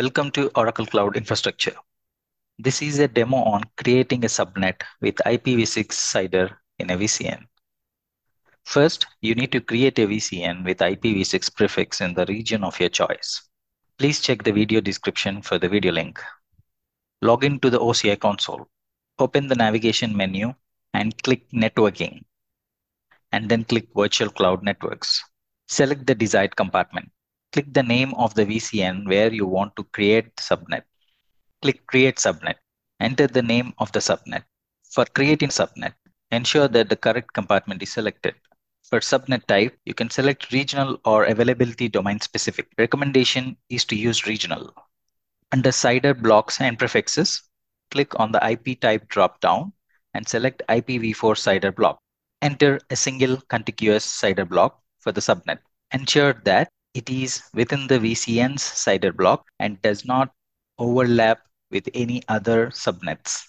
Welcome to Oracle Cloud Infrastructure. This is a demo on creating a subnet with IPv6 CIDR in a VCN. First, you need to create a VCN with IPv6 prefix in the region of your choice. Please check the video description for the video link. Log in to the OCI console. Open the navigation menu and click Networking. And then click Virtual Cloud Networks. Select the desired compartment click the name of the VCN where you want to create subnet. Click Create Subnet. Enter the name of the subnet. For creating subnet, ensure that the correct compartment is selected. For subnet type, you can select regional or availability domain specific. Recommendation is to use regional. Under CIDR blocks and prefixes, click on the IP type drop-down and select IPv4 CIDR block. Enter a single contiguous CIDR block for the subnet. Ensure that it is within the VCN's CIDR block and does not overlap with any other subnets.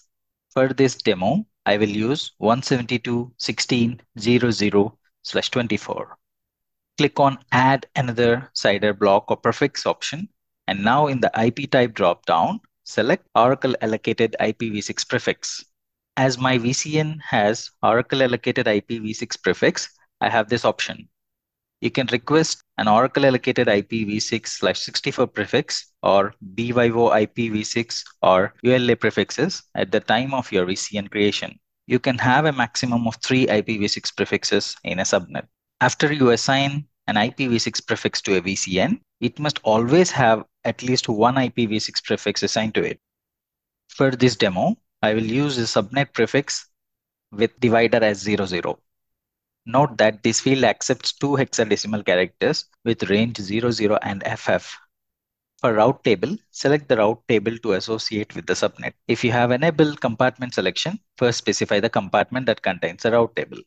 For this demo, I will use 172.16.00/24. Click on Add another CIDR block or prefix option. And now in the IP type dropdown, select Oracle allocated IPv6 prefix. As my VCN has Oracle allocated IPv6 prefix, I have this option you can request an Oracle allocated IPv6 slash 64 prefix or BYO IPv6 or ULA prefixes at the time of your VCN creation. You can have a maximum of three IPv6 prefixes in a subnet. After you assign an IPv6 prefix to a VCN, it must always have at least one IPv6 prefix assigned to it. For this demo, I will use the subnet prefix with divider as 00. Note that this field accepts two hexadecimal characters with range 00 and FF. For route table, select the route table to associate with the subnet. If you have enabled compartment selection, first specify the compartment that contains the route table.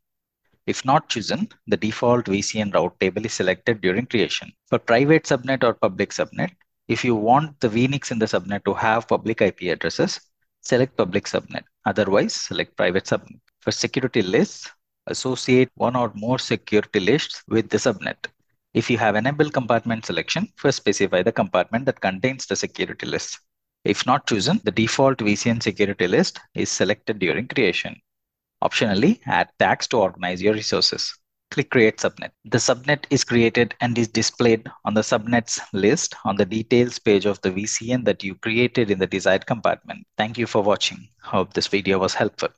If not chosen, the default VCN route table is selected during creation. For private subnet or public subnet, if you want the VNICs in the subnet to have public IP addresses, select public subnet. Otherwise, select private subnet. For security lists, associate one or more security lists with the subnet. If you have enabled compartment selection, first specify the compartment that contains the security list. If not chosen, the default VCN security list is selected during creation. Optionally, add tags to organize your resources. Click Create Subnet. The subnet is created and is displayed on the subnets list on the details page of the VCN that you created in the desired compartment. Thank you for watching. Hope this video was helpful.